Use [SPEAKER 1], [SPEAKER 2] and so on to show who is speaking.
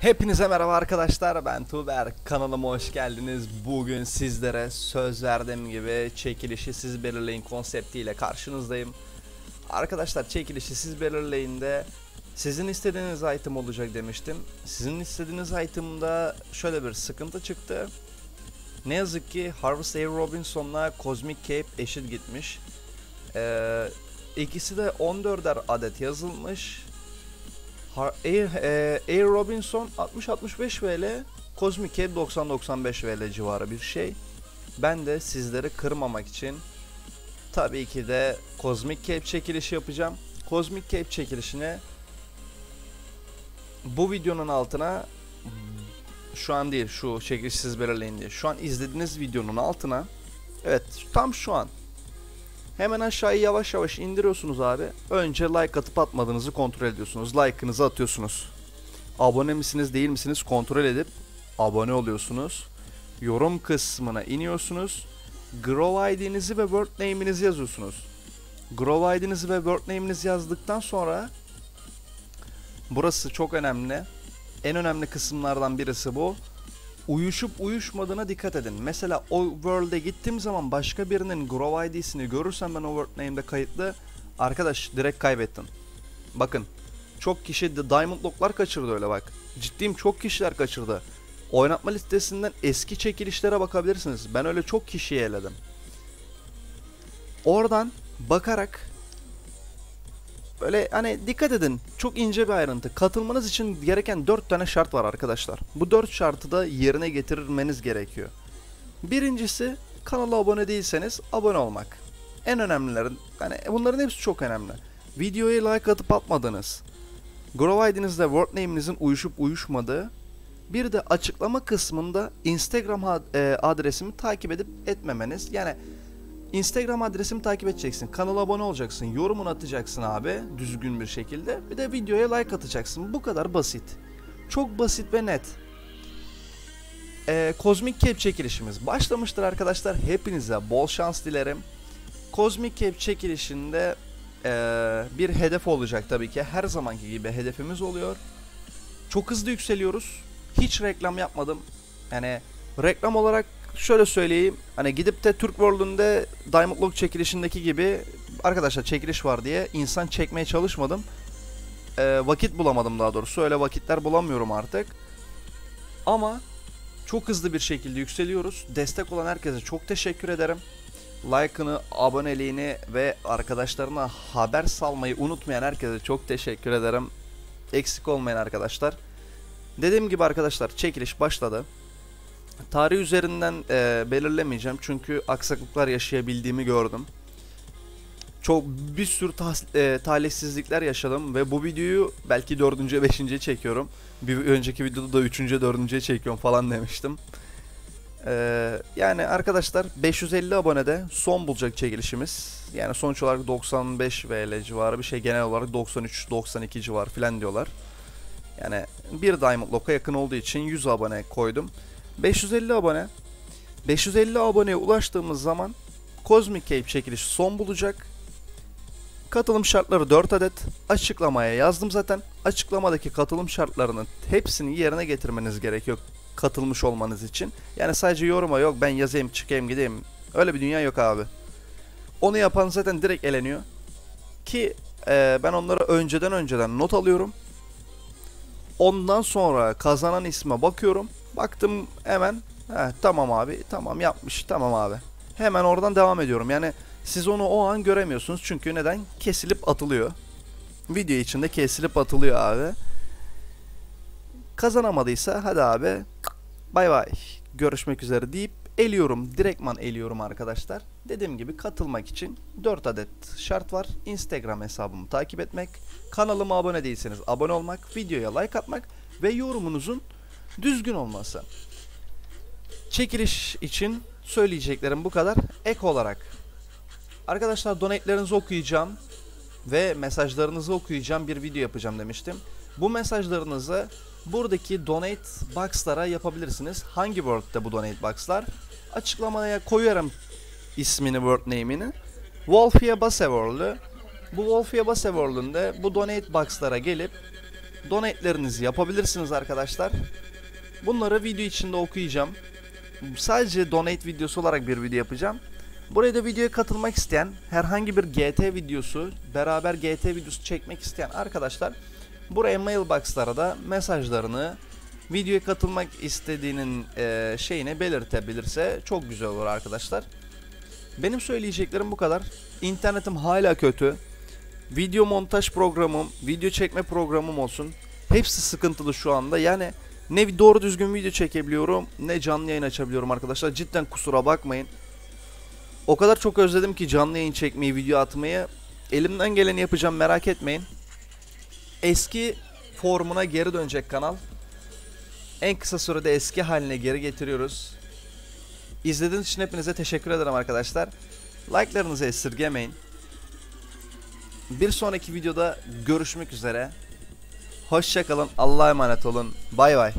[SPEAKER 1] Hepinize merhaba arkadaşlar ben Tuber kanalıma hoş geldiniz. Bugün sizlere söz verdiğim gibi çekilişi siz belirleyin konseptiyle karşınızdayım. Arkadaşlar çekilişi siz belirleyin de sizin istediğiniz item olacak demiştim. Sizin istediğiniz itemda şöyle bir sıkıntı çıktı. Ne yazık ki Harvest Air Robinson'la Cosmic Cape eşit gitmiş. Ee, ikisi de 14'er adet yazılmış. Air, e, Air Robinson 60-65 VL, Cosmic Cape 90-95 VL civarı bir şey. Ben de sizleri kırmamak için tabii ki de Cosmic Cape çekilişi yapacağım. Cosmic Cape çekilişine bu videonun altına şu an değil şu çekiliş siz belirleyin diye. Şu an izlediğiniz videonun altına evet tam şu an Hemen aşağıya yavaş yavaş indiriyorsunuz abi. Önce like atıp atmadığınızı kontrol ediyorsunuz. Like'ınızı atıyorsunuz. Abone misiniz değil misiniz kontrol edip abone oluyorsunuz. Yorum kısmına iniyorsunuz. Grow ID'nizi ve word name'inizi yazıyorsunuz. Grow ID'nizi ve word name'inizi yazdıktan sonra burası çok önemli. En önemli kısımlardan birisi bu uyuşup uyuşmadığına dikkat edin. Mesela o world'e gittiğim zaman başka birinin Grove ID'sini görürsem ben o world name'de kayıtlı arkadaş direkt kaybettin. Bakın çok kişi de Diamond Lock'lar kaçırdı öyle bak. Ciddiyim çok kişiler kaçırdı. Oynatma listesinden eski çekilişlere bakabilirsiniz. Ben öyle çok kişiyi eledim. Oradan bakarak Böyle hani dikkat edin çok ince bir ayrıntı. Katılmanız için gereken 4 tane şart var arkadaşlar. Bu 4 şartı da yerine getirmeniz gerekiyor. Birincisi kanala abone değilseniz abone olmak. En önemlilerin hani bunların hepsi çok önemli. Videoya like atıp atmadınız. Grow ID'nizle word name'inizin uyuşup uyuşmadığı. Bir de açıklama kısmında Instagram adresimi takip edip etmemeniz. Yani Instagram adresimi takip edeceksin. Kanala abone olacaksın. Yorumunu atacaksın abi. Düzgün bir şekilde. Bir de videoya like atacaksın. Bu kadar basit. Çok basit ve net. Ee, Cosmic Cape çekilişimiz başlamıştır arkadaşlar. Hepinize bol şans dilerim. Cosmic Cape çekilişinde ee, bir hedef olacak tabii ki. Her zamanki gibi hedefimiz oluyor. Çok hızlı yükseliyoruz. Hiç reklam yapmadım. Yani reklam olarak şöyle söyleyeyim. Hani gidip de Türk World'ünde Diamond Lock çekilişindeki gibi arkadaşlar çekiliş var diye insan çekmeye çalışmadım. Ee, vakit bulamadım daha doğrusu. Öyle vakitler bulamıyorum artık. Ama çok hızlı bir şekilde yükseliyoruz. Destek olan herkese çok teşekkür ederim. Like'ını, aboneliğini ve arkadaşlarına haber salmayı unutmayan herkese çok teşekkür ederim. Eksik olmayın arkadaşlar. Dediğim gibi arkadaşlar çekiliş başladı. Tarih üzerinden e, belirlemeyeceğim çünkü aksaklıklar yaşayabildiğimi gördüm. Çok bir sürü ta, e, talihsizlikler yaşadım ve bu videoyu belki dördüncü, beşinci çekiyorum. Bir önceki videoda da üçüncü, dördüncü çekiyorum falan demiştim. Ee, yani arkadaşlar 550 abonede son bulacak çekilişimiz. Yani sonuç olarak 95 VL civarı bir şey genel olarak 93-92 civarı falan diyorlar. Yani bir Diamond Lock'a yakın olduğu için 100 abone koydum. 550 abone. 550 aboneye ulaştığımız zaman Cosmic Cape çekilişi son bulacak. Katılım şartları 4 adet. Açıklamaya yazdım zaten. Açıklamadaki katılım şartlarının hepsini yerine getirmeniz gerekiyor katılmış olmanız için. Yani sadece yoruma yok ben yazayım çıkayım gideyim. Öyle bir dünya yok abi. Onu yapan zaten direkt eleniyor. Ki e, ben onlara önceden önceden not alıyorum. Ondan sonra kazanan isme bakıyorum. Baktım hemen. He, tamam abi. Tamam yapmış. Tamam abi. Hemen oradan devam ediyorum. Yani siz onu o an göremiyorsunuz. Çünkü neden? Kesilip atılıyor. Video içinde kesilip atılıyor abi. Kazanamadıysa hadi abi. Bay bay. Görüşmek üzere deyip eliyorum. Direktman eliyorum arkadaşlar. Dediğim gibi katılmak için 4 adet şart var. Instagram hesabımı takip etmek. Kanalıma abone değilseniz abone olmak. Videoya like atmak. Ve yorumunuzun düzgün olması. Çekiliş için söyleyeceklerim bu kadar. Ek olarak arkadaşlar donate'lerinizi okuyacağım ve mesajlarınızı okuyacağım bir video yapacağım demiştim. Bu mesajlarınızı buradaki donate box'lara yapabilirsiniz. Hangi word'de bu donate box'lar? Açıklamaya koyarım ismini, word name'ini. Wolfia Baseworld'u. Bu Wolfia Baseworld'un bu donate box'lara gelip Donate'lerinizi yapabilirsiniz arkadaşlar. Bunları video içinde okuyacağım. Sadece donate videosu olarak bir video yapacağım. Buraya da videoya katılmak isteyen, herhangi bir GT videosu, beraber GT videosu çekmek isteyen arkadaşlar buraya mailbox'lara da mesajlarını videoya katılmak istediğinin eee şeyini belirtebilirse çok güzel olur arkadaşlar. Benim söyleyeceklerim bu kadar. İnternetim hala kötü. Video montaj programım, video çekme programım olsun. Hepsi sıkıntılı şu anda. Yani ne doğru düzgün video çekebiliyorum ne canlı yayın açabiliyorum arkadaşlar. Cidden kusura bakmayın. O kadar çok özledim ki canlı yayın çekmeyi, video atmayı. Elimden geleni yapacağım merak etmeyin. Eski formuna geri dönecek kanal. En kısa sürede eski haline geri getiriyoruz. İzlediğiniz için hepinize teşekkür ederim arkadaşlar. Like'larınızı esirgemeyin. Bir sonraki videoda görüşmek üzere. Hoşçakalın. Allah'a emanet olun. Bay bay.